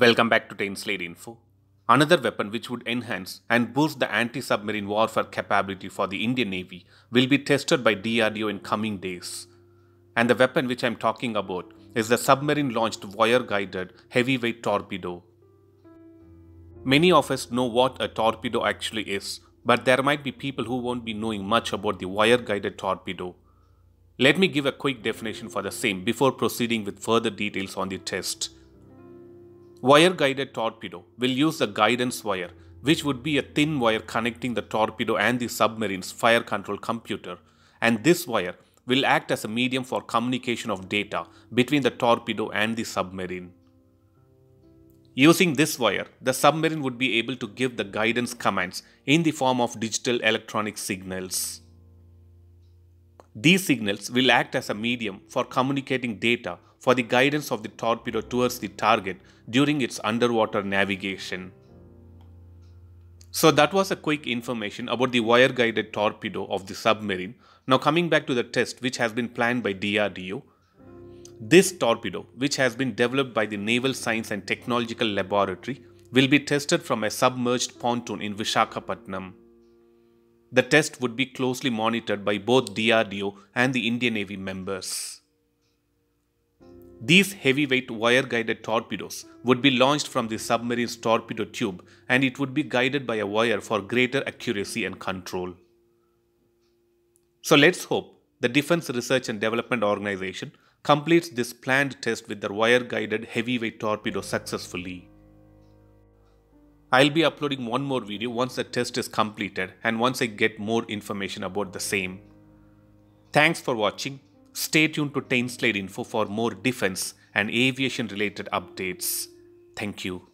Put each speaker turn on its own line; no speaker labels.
Welcome back to 10SlideInfo. Another weapon which would enhance and boost the anti-submarine warfare capability for the Indian Navy will be tested by DRDO in coming days. And the weapon which I am talking about is the submarine-launched wire-guided heavyweight torpedo. Many of us know what a torpedo actually is, but there might be people who won't be knowing much about the wire-guided torpedo. Let me give a quick definition for the same before proceeding with further details on the test. Wire guided torpedo will use the guidance wire, which would be a thin wire connecting the torpedo and the submarine's fire control computer, and this wire will act as a medium for communication of data between the torpedo and the submarine. Using this wire, the submarine would be able to give the guidance commands in the form of digital electronic signals. These signals will act as a medium for communicating data for the guidance of the torpedo towards the target during its underwater navigation. So that was a quick information about the wire guided torpedo of the submarine. Now coming back to the test which has been planned by DRDO. This torpedo, which has been developed by the Naval Science and Technological Laboratory, will be tested from a submerged pontoon in Vishakhapatnam. The test would be closely monitored by both DRDO and the Indian Navy members. These heavyweight wire guided torpedoes would be launched from the submarine's torpedo tube and it would be guided by a wire for greater accuracy and control. So let's hope the Defense Research and Development Organization completes this planned test with their wire guided heavyweight torpedo successfully. I'll be uploading one more video once the test is completed and once I get more information about the same. Thanks for watching. Stay tuned to 10SlideInfo for more defense and aviation related updates. Thank you.